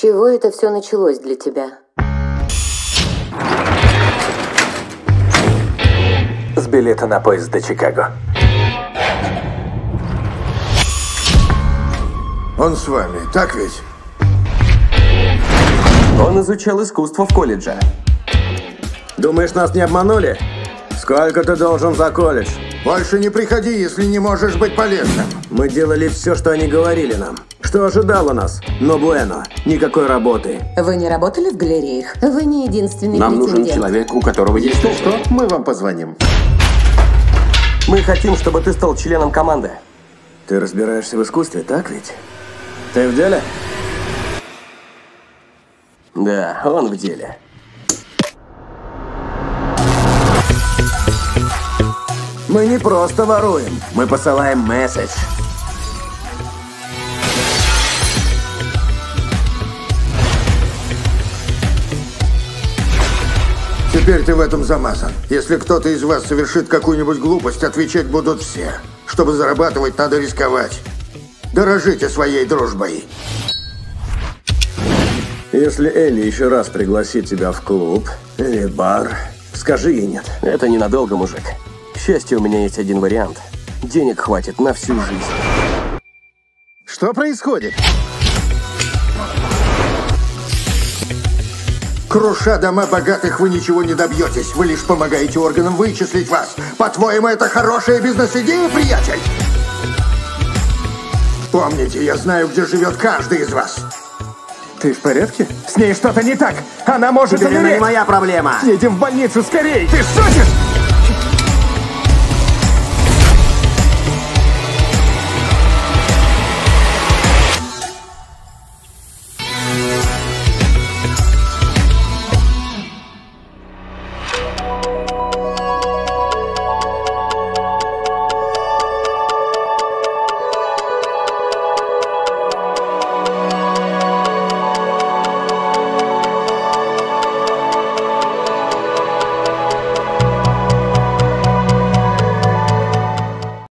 чего это все началось для тебя? С билета на поезд до Чикаго. Он с вами, так ведь? Он изучал искусство в колледже. Думаешь, нас не обманули? Сколько ты должен за колледж? Больше не приходи, если не можешь быть полезным. Мы делали все, что они говорили нам. Что ожидало нас? Но Буэно. Никакой работы. Вы не работали в галереях? Вы не единственный Нам нужен человек, у которого есть Что, что? Мы вам позвоним. Мы хотим, чтобы ты стал членом команды. Ты разбираешься в искусстве, так ведь? Ты в деле? Да, он в деле. Мы не просто воруем. Мы посылаем месседж. Теперь ты в этом замазан. Если кто-то из вас совершит какую-нибудь глупость, отвечать будут все. Чтобы зарабатывать, надо рисковать. Дорожите своей дружбой. Если Элли еще раз пригласит тебя в клуб или бар, скажи ей нет. Это ненадолго, мужик. К счастью, у меня есть один вариант. Денег хватит на всю жизнь. Что происходит? Круша дома богатых, вы ничего не добьетесь. Вы лишь помогаете органам вычислить вас. По-твоему, это хорошая бизнес-идея, приятель? Помните, я знаю, где живет каждый из вас. Ты в порядке? С ней что-то не так. Она может Теперь она не умереть. моя проблема. Едем в больницу скорей. Ты шутишь?